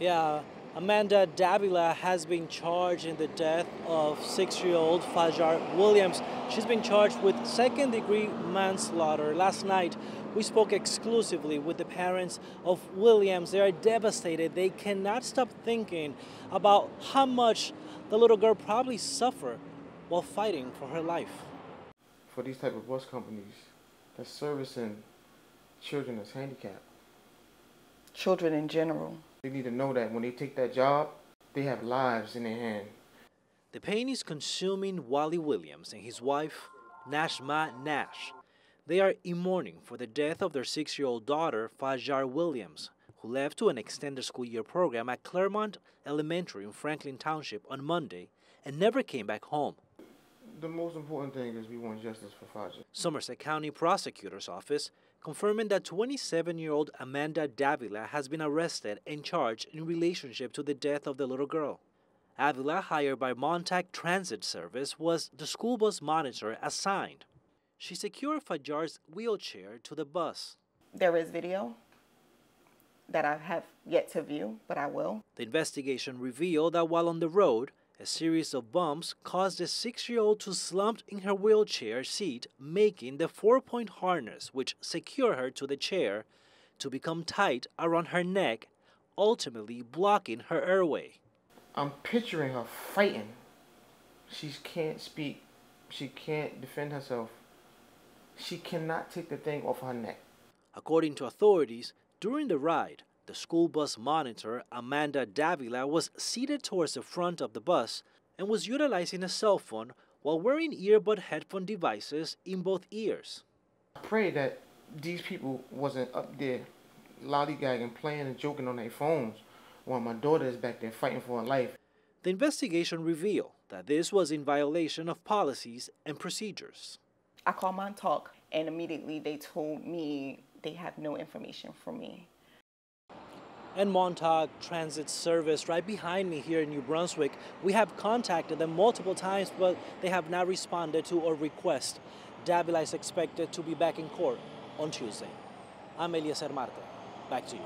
Yeah, Amanda Davila has been charged in the death of six-year-old Fahrjar Williams. She's been charged with second-degree manslaughter. Last night, we spoke exclusively with the parents of Williams. They are devastated. They cannot stop thinking about how much the little girl probably suffered while fighting for her life. For these type of bus companies that's servicing children as handicapped, children in general. They need to know that when they take that job, they have lives in their hand. The pain is consuming Wally Williams and his wife, Najmah Nash. They are in mourning for the death of their six-year-old daughter, Fahrjar Williams, who left to an extended school year program at Claremont Elementary in Franklin Township on Monday and never came back home. The most important thing is we want justice for Fahrjar. Somerset County Prosecutor's Office confirming that 27-year-old Amanda Davila has been arrested and charged in relationship to the death of the little girl. Avila, hired by Montauk Transit Service, was the school bus monitor assigned. She secured Fahrjar's wheelchair to the bus. There is video that I have yet to view, but I will. The investigation revealed that while on the road, a series of bumps caused the six-year-old to slump in her wheelchair seat, making the four-point harness which secured her to the chair to become tight around her neck, ultimately blocking her airway. I'm picturing her fighting. She can't speak. She can't defend herself. She cannot take the thing off her neck. According to authorities, during the ride, the school bus monitor, Amanda Davila, was seated towards the front of the bus and was utilizing a cell phone while wearing earbud headphone devices in both ears. I pray that these people wasn't up there lollygagging, playing and joking on their phones while my daughter is back there fighting for her life. The investigation revealed that this was in violation of policies and procedures. I called Montauk and immediately they told me they have no information for me and Montauk Transit Service right behind me here in New Brunswick. We have contacted them multiple times, but they have not responded to our request. Davila is expected to be back in court on Tuesday. I'm Eliezer Marte. Back to you.